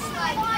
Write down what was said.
Yes, I want.